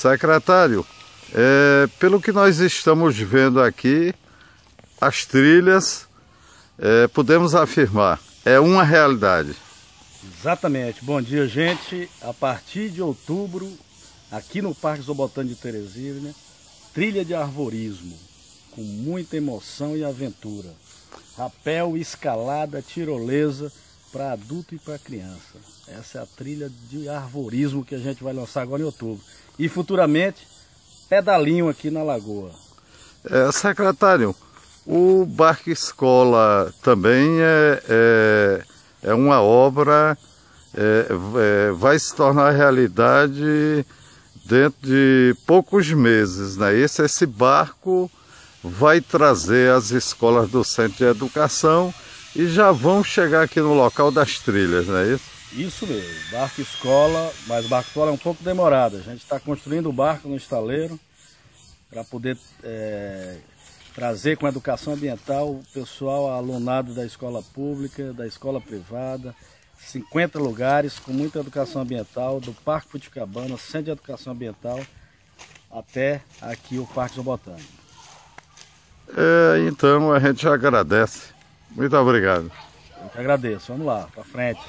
Secretário, é, pelo que nós estamos vendo aqui, as trilhas, é, podemos afirmar, é uma realidade. Exatamente. Bom dia, gente. A partir de outubro, aqui no Parque Zobotânico de Teresina, trilha de arvorismo, com muita emoção e aventura. Rapel, escalada, tirolesa para adulto e para criança. Essa é a trilha de arvorismo que a gente vai lançar agora em outubro. E futuramente, pedalinho aqui na Lagoa. É, secretário, o Barco Escola também é, é, é uma obra, é, é, vai se tornar realidade dentro de poucos meses, né? Esse, esse barco vai trazer as escolas do Centro de Educação e já vão chegar aqui no local das trilhas, não é isso? Isso mesmo, barco escola, mas barco escola é um pouco demorado. A gente está construindo o barco no estaleiro para poder é, trazer com a educação ambiental o pessoal alunado da escola pública, da escola privada, 50 lugares com muita educação ambiental, do Parque Futicabana, Centro de Educação Ambiental, até aqui o Parque Zobotânico. É, então a gente agradece. Muito obrigado. Eu que agradeço. Vamos lá, para frente.